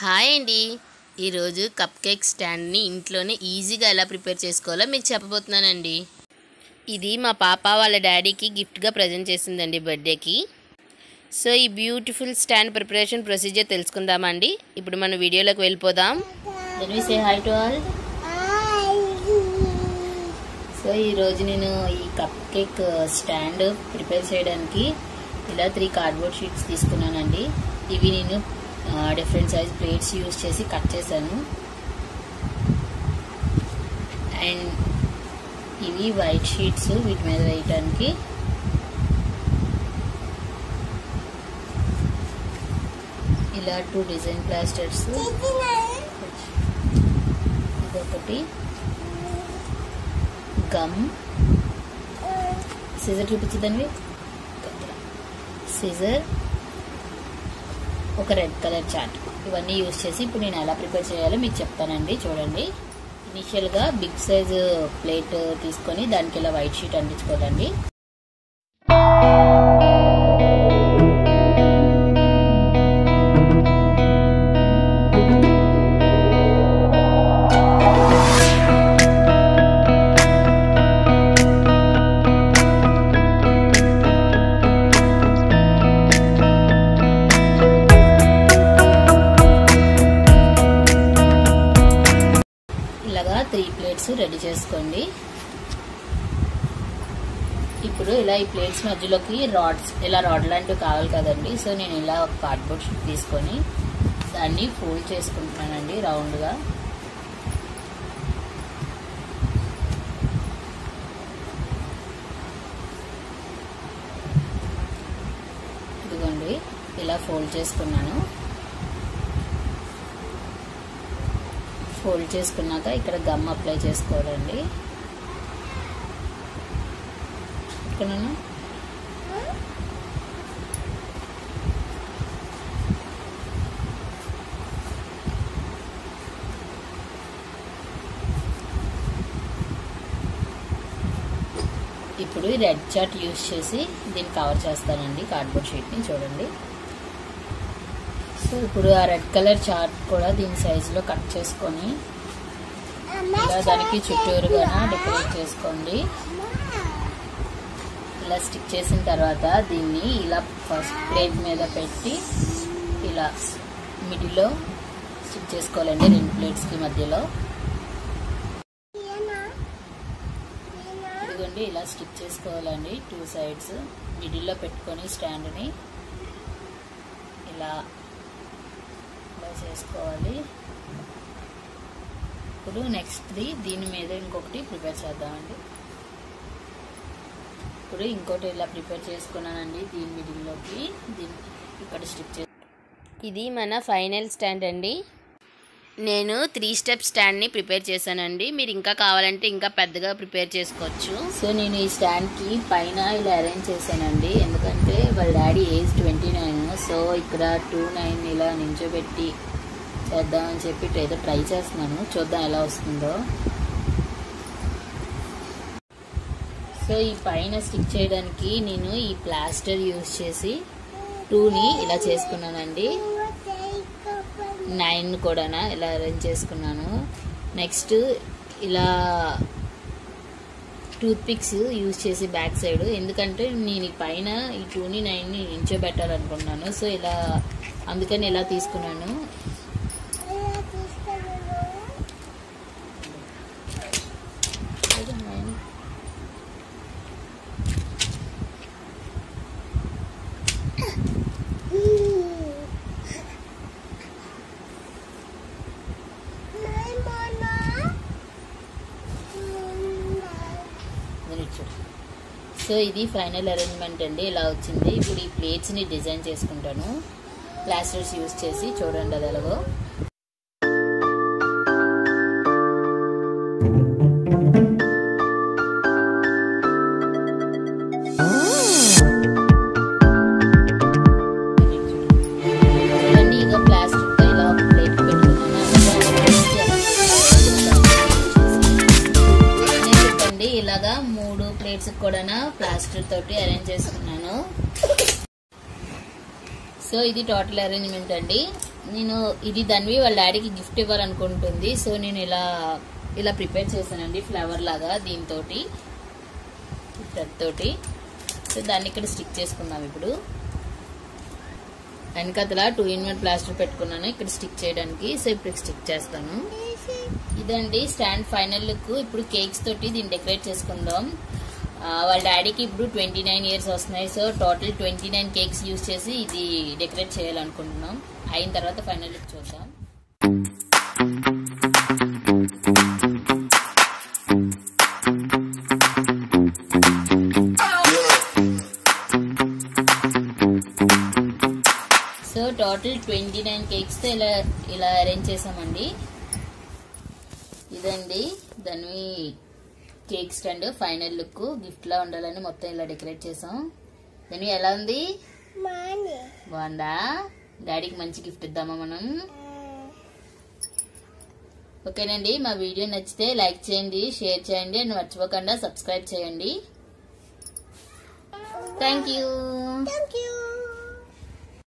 Hi అండి. ఈరోజు cup cake స్టాండ్ని ఇంట్లోనే ఈజీగా ఎలా ప్రిపేర్ చేసుకోవాలో మీకు చెప్పబోతున్నానండి. ఇది మా పాప వాళ్ళ డాడీకి గిఫ్ట్గా ప్రజెంట్ చేసిందండి బర్త్డేకి. సో ఈ బ్యూటిఫుల్ స్టాండ్ ప్రిపరేషన్ ప్రొసీజర్ తెలుసుకుందామండి. ఇప్పుడు మనం వీడియోలోకి వెళ్ళిపోదాం. We say hi to all so ఈరోజు నేను ఈ కప్ కేక్ స్టాండ్ ప్రిపేర్ చేయడానికి ఇలా త్రీ కార్డ్బోర్డ్ షీట్స్ తీసుకున్నానండి. ఇవి నేను డిఫరెంట్ సైజ్ ప్లేట్స్ యూజ్ చేసి కట్ చేశాను. అండ్ ఇవి వైట్ షీట్స్ వీటి మీద వేయటానికి. ఇలా టూ డిజైన్ ప్లాస్టర్స్ ఇదొకటి. గమ్ సిజర్ చూపించదండి సిజర్ ఒక రెడ్ కలర్ చార్ట్ ఇవన్నీ యూస్ చేసి ఇప్పుడు నేను ఎలా ప్రిపేర్ చేయాలో మీకు చెప్తానండి. చూడండి. ఇనిషియల్గా బిగ్ సైజ్ ప్లేట్ తీసుకొని దానికి ఇలా వైట్ షీట్ అంటించుకోదండి. రెడీ చేసుకోండి. ఇప్పుడు ఇలా ఈ ప్లేట్స్ మధ్యలోకి రాడ్స్ ఇలా రాడ్ లాంటివి కావాలి కదండి. సో నేను ఇలా ఒక కార్డ్బోర్డ్ షీట్ తీసుకొని దాన్ని ఫోల్డ్ చేసుకుంటున్నానండి రౌండ్గా. ఇదిగోండి ఇలా ఫోల్డ్ చేసుకున్నాను. ఫోల్డ్ చేసుకున్నాక ఇక్కడ గమ్ అప్లై చేసుకోవాలండి. ఇక్కడ ఇప్పుడు రెడ్ చార్ట్ యూస్ చేసి దీన్ని కవర్ చేస్తానండి కార్డ్బోర్డ్ షీట్ని చూడండి. సో ఇప్పుడు ఆ రెడ్ కలర్ చార్ట్ కూడా దీని సైజులో కట్ చేసుకొని ఇలా దానికి చుట్టూరుగా డెకరేట్ చేసుకోండి. ఇలా స్టిక్ చేసిన తర్వాత దీన్ని ఇలా ఫస్ట్ ప్లేట్ మీద పెట్టి ఇలా మిడిల్లో స్టిక్ చేసుకోవాలండి రెండు ప్లేట్స్కి మధ్యలో. ఇదిగోండి ఇలా స్టిక్ చేసుకోవాలండి టూ సైడ్స్ మిడిల్లో పెట్టుకొని స్టాండ్ని ఇలా చేసుకోవాలి. ఇప్పుడు నెక్స్ట్ది దీని మీద ఇంకొకటి ప్రిపేర్ చేద్దామండి. ఇప్పుడు ఇంకోటి ఇలా ప్రిపేర్ చేసుకున్నానండి దీని మిడిల్లోకి దీన్ని ఇక్కడ స్టిక్ చే ఇది మన ఫైనల్ స్టాండ్ అండి. నేను త్రీ స్టెప్ స్టాండ్ని ప్రిపేర్ చేశానండి. మీరు ఇంకా కావాలంటే ఇంకా పెద్దగా ప్రిపేర్ చేసుకోవచ్చు. సో నేను ఈ స్టాండ్కి పైన ఇలా అరేంజ్ చేశానండి. ఎందుకంటే వాళ్ళ డాడీ ఏజ్ ట్వంటీ సో ఇక్కడ టూ నైన్ ఇలా నించోబెట్టి చేద్దామని చెప్పి ఏదో ట్రై చేస్తున్నాను. చూద్దాం ఎలా వస్తుందో. సో ఈ పైన స్టిక్ చేయడానికి నేను ఈ ప్లాస్టర్ యూస్ చేసి టూని ఇలా చేసుకున్నానండి. నైన్ కూడా ఇలా అరేంజ్ చేసుకున్నాను. నెక్స్ట్ ఇలా టూత్పిక్స్ యూజ్ చేసి బ్యాక్ సైడ్ ఎందుకంటే నేను ఈ పైన ఈ టూని నైన్ని నించోబెట్టాలనుకున్నాను. సో ఇలా అందుకని ఇలా తీసుకున్నాను. సో ఇది ఫైనల్ అరేంజ్మెంట్ అండి. ఇలా వచ్చింది. ఇప్పుడు ఈ ప్లేట్స్ని డిజైన్ చేసుకుంటాను. ప్లాస్టర్స్ యూస్ చేసి చూడండి అది ఎలాగో. ప్లేట్ చెప్పండి ఇలాగా మూడు ప్లేట్స్ కూడా ప్లాస్టర్ తోటి అరేంజ్ చేసుకున్నాను. సో ఇది టోటల్ అరేంజ్మెంట్ అండి. నేను ఇది దానివి వాళ్ళ డాడీకి గిఫ్ట్ ఇవ్వాలనుకుంటుంది. సో నేను ఇలా ఇలా ప్రిపేర్ చేశానండి ఫ్లవర్ లాగా దీంతో తోటి. సో దాన్ని ఇక్కడ స్టిక్ చేసుకుందాం ఇప్పుడు. వెనకతలా టూ ఇన్ వన్ ప్లాస్టర్ పెట్టుకున్నాను. ఇక్కడ స్టిక్ చేయడానికి. సో ఇప్పుడు స్టిక్ చేస్తాను. ఇదండి స్టాండ్ ఫైనల్ లుక్. ఇప్పుడు కేక్స్ తోటి దీన్ని డెకరేట్ చేసుకుందాం. వాళ్ళ డాడీకి ఇప్పుడు ట్వంటీ నైన్ ఇయర్స్ వస్తున్నాయి so total twenty nine cakes use చేసి ఇది డెకరేట్ చేయాలనుకుంటున్నాం. అయిన తర్వాత ఫైనల్ లుక్ చూద్దాం. సో టోటల్ ట్వంటీ నైన్ కేక్స్తో ఇలా ఇలా అరేంజ్ చేసామండి. ఇదండి దాని cake stand final look gift లా ఉండాలని మొత్తం ఇలా డెకరేట్ చేసాం. దాని ఎలా ఉంది? బాగుందా? డాడీకి మంచి గిఫ్ట్ ఇద్దామా మనం? ఓకేనండి మా వీడియో నచ్చితే లైక్ చేయండి షేర్ చేయండి అండ్ మర్చిపోకుండా సబ్స్క్రైబ్ చేయండి. Thank you.